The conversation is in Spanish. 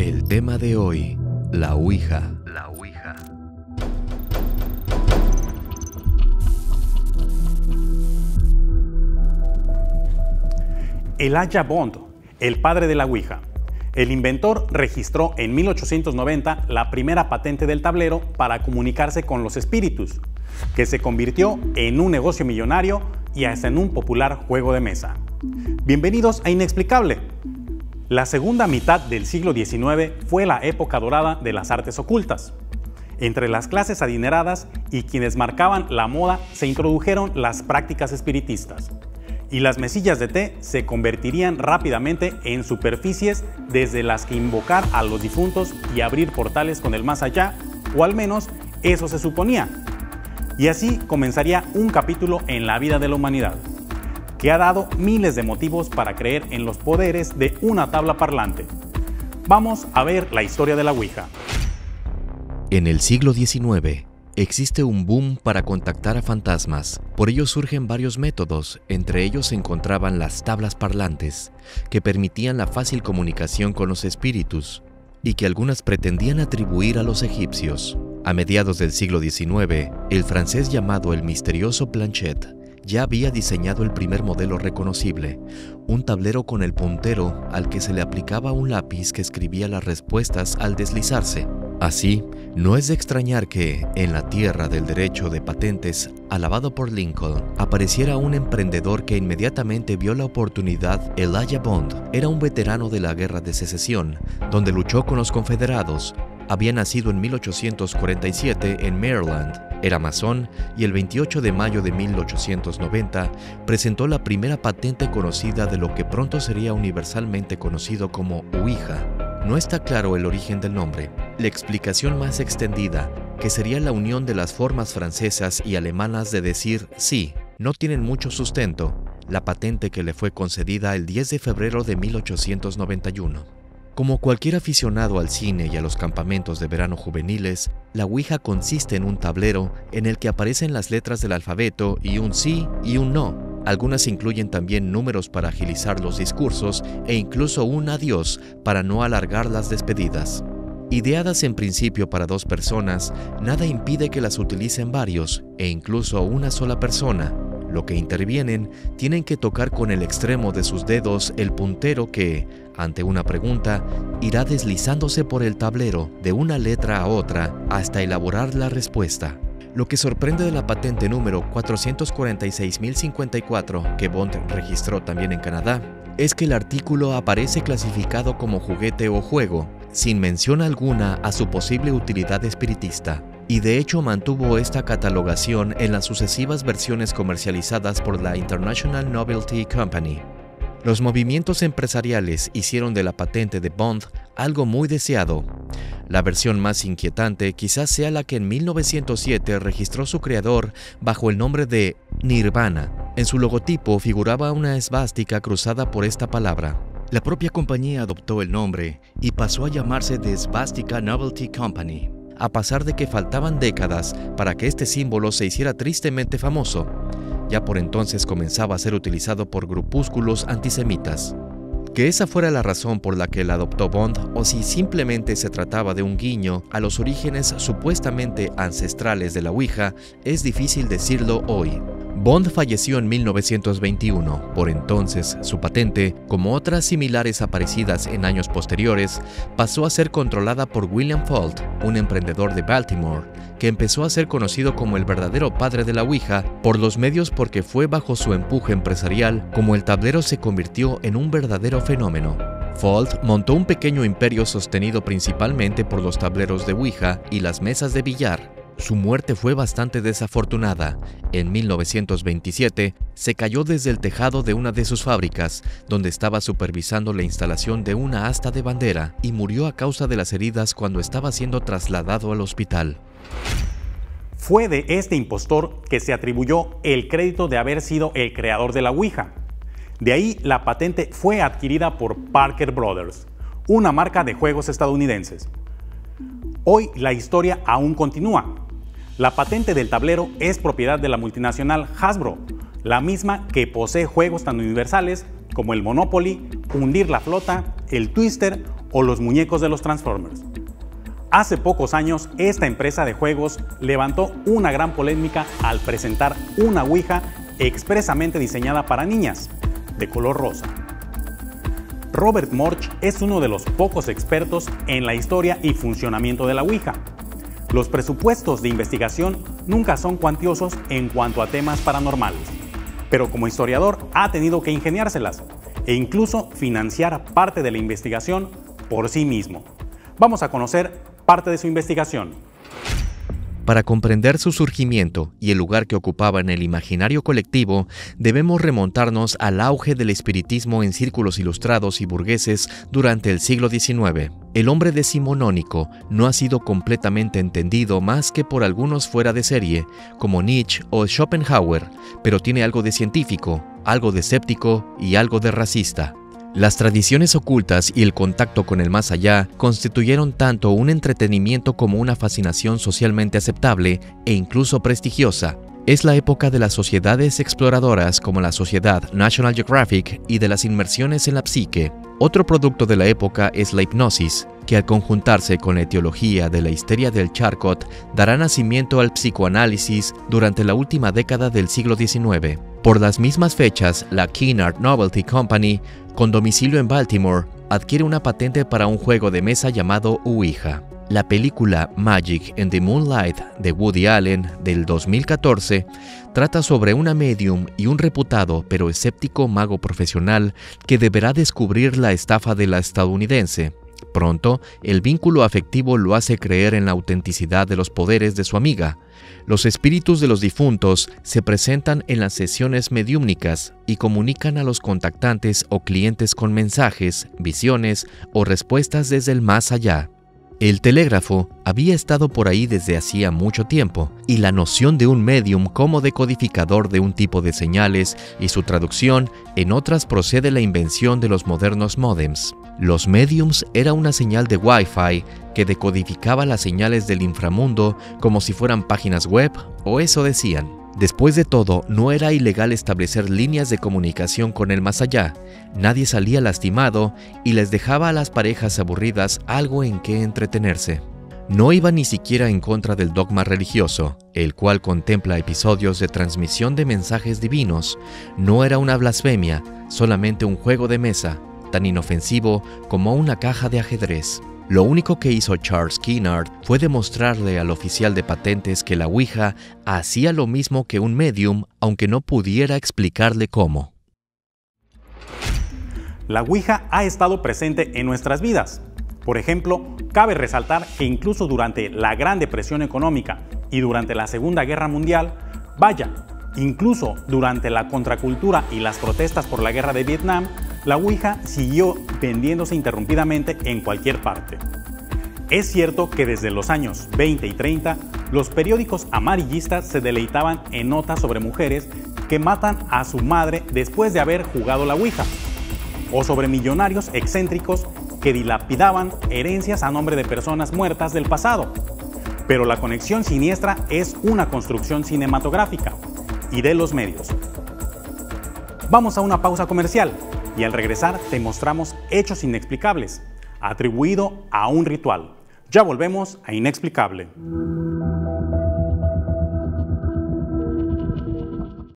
El tema de hoy, la Ouija. La Ouija. Elijah Bond, el padre de la Ouija. El inventor registró en 1890 la primera patente del tablero para comunicarse con los espíritus, que se convirtió en un negocio millonario y hasta en un popular juego de mesa. Bienvenidos a Inexplicable. La segunda mitad del siglo XIX fue la época dorada de las artes ocultas. Entre las clases adineradas y quienes marcaban la moda se introdujeron las prácticas espiritistas y las mesillas de té se convertirían rápidamente en superficies desde las que invocar a los difuntos y abrir portales con el más allá, o al menos eso se suponía. Y así comenzaría un capítulo en la vida de la humanidad, que ha dado miles de motivos para creer en los poderes de una tabla parlante. Vamos a ver la historia de la Ouija. En el siglo XIX, Existe un boom para contactar a fantasmas, por ello surgen varios métodos, entre ellos se encontraban las tablas parlantes, que permitían la fácil comunicación con los espíritus, y que algunas pretendían atribuir a los egipcios. A mediados del siglo XIX, el francés llamado el misterioso Planchet ya había diseñado el primer modelo reconocible, un tablero con el puntero al que se le aplicaba un lápiz que escribía las respuestas al deslizarse. Así, no es de extrañar que, en la tierra del derecho de patentes, alabado por Lincoln, apareciera un emprendedor que inmediatamente vio la oportunidad. Elijah Bond era un veterano de la Guerra de Secesión, donde luchó con los confederados. Había nacido en 1847 en Maryland, era masón y el 28 de mayo de 1890 presentó la primera patente conocida de lo que pronto sería universalmente conocido como Ouija, no está claro el origen del nombre. La explicación más extendida, que sería la unión de las formas francesas y alemanas de decir sí, no tienen mucho sustento, la patente que le fue concedida el 10 de febrero de 1891. Como cualquier aficionado al cine y a los campamentos de verano juveniles, la Ouija consiste en un tablero en el que aparecen las letras del alfabeto y un sí y un no, algunas incluyen también números para agilizar los discursos e incluso un adiós para no alargar las despedidas. Ideadas en principio para dos personas, nada impide que las utilicen varios e incluso una sola persona. Lo que intervienen tienen que tocar con el extremo de sus dedos el puntero que, ante una pregunta, irá deslizándose por el tablero de una letra a otra hasta elaborar la respuesta. Lo que sorprende de la patente número 446.054 que Bond registró también en Canadá es que el artículo aparece clasificado como juguete o juego, sin mención alguna a su posible utilidad espiritista, y de hecho mantuvo esta catalogación en las sucesivas versiones comercializadas por la International Novelty Company. Los movimientos empresariales hicieron de la patente de Bond algo muy deseado. La versión más inquietante quizás sea la que en 1907 registró su creador bajo el nombre de Nirvana. En su logotipo figuraba una esvástica cruzada por esta palabra. La propia compañía adoptó el nombre y pasó a llamarse The Svastika Novelty Company, a pesar de que faltaban décadas para que este símbolo se hiciera tristemente famoso. Ya por entonces comenzaba a ser utilizado por grupúsculos antisemitas. Que esa fuera la razón por la que la adoptó Bond o si simplemente se trataba de un guiño a los orígenes supuestamente ancestrales de la Ouija es difícil decirlo hoy. Bond falleció en 1921. Por entonces, su patente, como otras similares aparecidas en años posteriores, pasó a ser controlada por William Fault, un emprendedor de Baltimore, que empezó a ser conocido como el verdadero padre de la Ouija por los medios porque fue bajo su empuje empresarial como el tablero se convirtió en un verdadero fenómeno. Fault montó un pequeño imperio sostenido principalmente por los tableros de Ouija y las mesas de billar, su muerte fue bastante desafortunada. En 1927 se cayó desde el tejado de una de sus fábricas, donde estaba supervisando la instalación de una asta de bandera, y murió a causa de las heridas cuando estaba siendo trasladado al hospital. Fue de este impostor que se atribuyó el crédito de haber sido el creador de la Ouija. De ahí la patente fue adquirida por Parker Brothers, una marca de juegos estadounidenses. Hoy la historia aún continúa. La patente del tablero es propiedad de la multinacional Hasbro, la misma que posee juegos tan universales como el Monopoly, Hundir la Flota, el Twister o los muñecos de los Transformers. Hace pocos años, esta empresa de juegos levantó una gran polémica al presentar una Ouija expresamente diseñada para niñas, de color rosa. Robert Morch es uno de los pocos expertos en la historia y funcionamiento de la Ouija. Los presupuestos de investigación nunca son cuantiosos en cuanto a temas paranormales, pero como historiador ha tenido que ingeniárselas e incluso financiar parte de la investigación por sí mismo. Vamos a conocer parte de su investigación. Para comprender su surgimiento y el lugar que ocupaba en el imaginario colectivo, debemos remontarnos al auge del espiritismo en círculos ilustrados y burgueses durante el siglo XIX. El hombre decimonónico no ha sido completamente entendido más que por algunos fuera de serie, como Nietzsche o Schopenhauer, pero tiene algo de científico, algo de escéptico y algo de racista. Las tradiciones ocultas y el contacto con el más allá constituyeron tanto un entretenimiento como una fascinación socialmente aceptable e incluso prestigiosa. Es la época de las sociedades exploradoras como la Sociedad National Geographic y de las inmersiones en la psique. Otro producto de la época es la hipnosis, que al conjuntarse con la etiología de la histeria del Charcot dará nacimiento al psicoanálisis durante la última década del siglo XIX. Por las mismas fechas, la Keenard Novelty Company con domicilio en Baltimore, adquiere una patente para un juego de mesa llamado Ouija. La película Magic in the Moonlight de Woody Allen del 2014 trata sobre una medium y un reputado pero escéptico mago profesional que deberá descubrir la estafa de la estadounidense. Pronto, el vínculo afectivo lo hace creer en la autenticidad de los poderes de su amiga, los espíritus de los difuntos se presentan en las sesiones mediúmnicas y comunican a los contactantes o clientes con mensajes, visiones o respuestas desde el más allá. El telégrafo había estado por ahí desde hacía mucho tiempo, y la noción de un medium como decodificador de un tipo de señales y su traducción en otras procede la invención de los modernos modems. Los mediums era una señal de Wi-Fi que decodificaba las señales del inframundo como si fueran páginas web, o eso decían. Después de todo, no era ilegal establecer líneas de comunicación con el más allá, nadie salía lastimado y les dejaba a las parejas aburridas algo en que entretenerse. No iba ni siquiera en contra del dogma religioso, el cual contempla episodios de transmisión de mensajes divinos. No era una blasfemia, solamente un juego de mesa, tan inofensivo como una caja de ajedrez. Lo único que hizo Charles Keenard fue demostrarle al oficial de patentes que la Ouija hacía lo mismo que un medium, aunque no pudiera explicarle cómo. La Ouija ha estado presente en nuestras vidas. Por ejemplo, cabe resaltar que incluso durante la Gran Depresión Económica y durante la Segunda Guerra Mundial, vaya, incluso durante la contracultura y las protestas por la guerra de Vietnam, la Ouija siguió vendiéndose interrumpidamente en cualquier parte. Es cierto que desde los años 20 y 30, los periódicos amarillistas se deleitaban en notas sobre mujeres que matan a su madre después de haber jugado la Ouija, o sobre millonarios excéntricos que dilapidaban herencias a nombre de personas muertas del pasado. Pero la conexión siniestra es una construcción cinematográfica y de los medios. Vamos a una pausa comercial y al regresar te mostramos hechos inexplicables, atribuido a un ritual. Ya volvemos a Inexplicable.